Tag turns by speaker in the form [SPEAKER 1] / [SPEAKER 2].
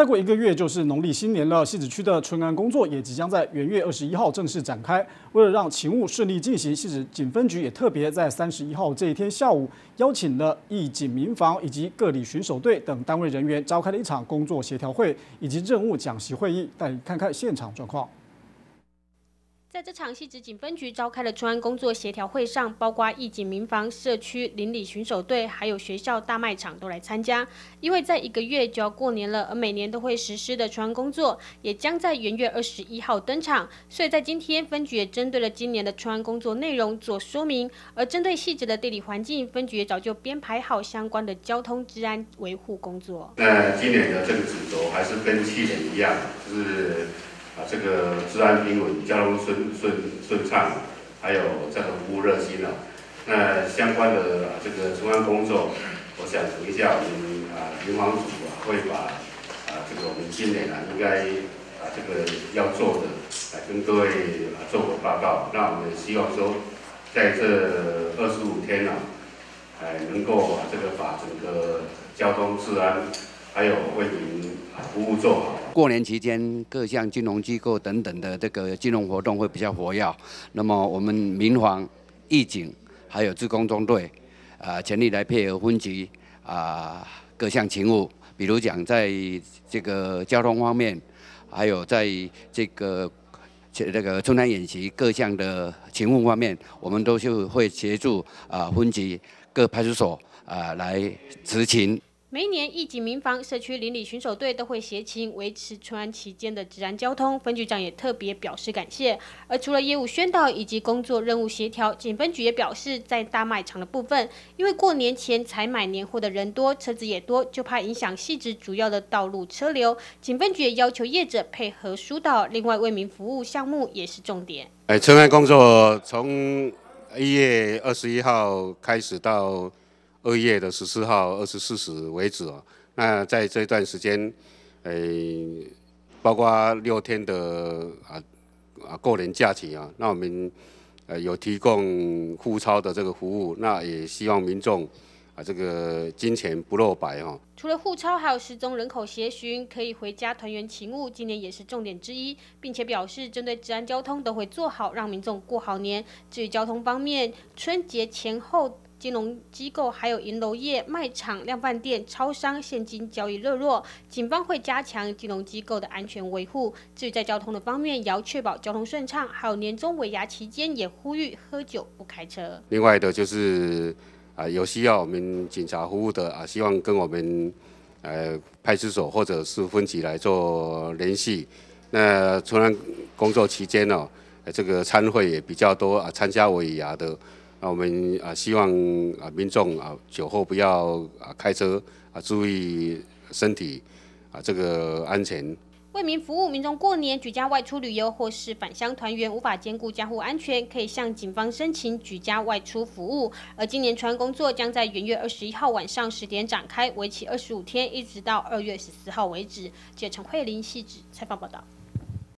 [SPEAKER 1] 再过一个月就是农历新年了，西子区的春安工作也即将在元月二十一号正式展开。为了让勤务顺利进行，西子警分局也特别在三十一号这一天下午，邀请了义警民防以及各里巡守队等单位人员，召开了一场工作协调会以及任务讲习会议，带你看看现场状况。
[SPEAKER 2] 在这场系职警分局召开的专案工作协调会上，包括义警民防、社区邻里巡守队，还有学校大卖场都来参加。因为在一个月就要过年了，而每年都会实施的专案工作，也将在元月二十一号登场。所以在今天，分局也针对了今年的专案工作内容做说明。而针对细致的地理环境，分局也早就编排好相关的交通治安维护工作。
[SPEAKER 3] 那今年的这个主轴还是跟去年一样，就是。啊，这个治安平稳，交通顺顺顺畅，还有这个服务热心啊。那相关的这个中央工作，我想等一下我们啊民防组啊会把啊这个我们今年啊应该啊这个要做的来跟各位啊做个报告。那我们希望说，在这二十五天呢，哎能够把这个把整个交通治安还有为民服务做好。
[SPEAKER 4] 过年期间，各项金融机构等等的这个金融活动会比较活跃。那么，我们民防、义警还有自工中队，啊，全力来配合分局啊各项勤务。比如讲，在这个交通方面，还有在这个这个春南演习各项的勤务方面，我们都是会协助啊分局各派出所啊来执勤。
[SPEAKER 2] 每一年，义警民防、社区邻里巡守队都会协勤维持春安期间的治安交通。分局长也特别表示感谢。而除了业务宣导以及工作任务协调，警分局也表示，在大卖场的部分，因为过年前采买年货的人多，车子也多，就怕影响细致主要的道路车流。警分局也要求业者配合疏导。另外，为民服务项目也是重点。
[SPEAKER 3] 哎，春安工作从一月二十一号开始到。二月的十四号二十四时为止哦，那在这段时间，诶，包括六天的啊啊过年假期啊，那我们呃有提供互超的这个服务，那也希望民众啊这个金钱不露白哈。
[SPEAKER 2] 除了互钞，还有失踪人口协寻，可以回家团圆勤务，今年也是重点之一，并且表示针对治安交通都会做好，让民众过好年。至于交通方面，春节前后。金融机构还有银楼业、卖场、量贩店、超商现金交易热络，警方会加强金融机构的安全维护。至于在交通的方面，也要确保交通顺畅。还有年终尾牙期间，也呼吁喝酒不开车。
[SPEAKER 3] 另外的就是啊，有需要我们警察服务的啊，希望跟我们呃派出所或者是分局来做联系。那春安工作期间呢，这个参会也比较多啊，参加尾牙的。那我们啊，希望啊，民众啊，酒后不要啊开车啊，注意身体啊，这个安全。
[SPEAKER 2] 为民服务，民众过年举家外出旅游或是返乡团圆，无法兼顾家户安全，可以向警方申请举家外出服务。而今年传工作将在元月二十一号晚上十点展开，为期二十五天，一直到二月十四号为止。记者陈慧玲细致采访报道。